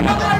Come on.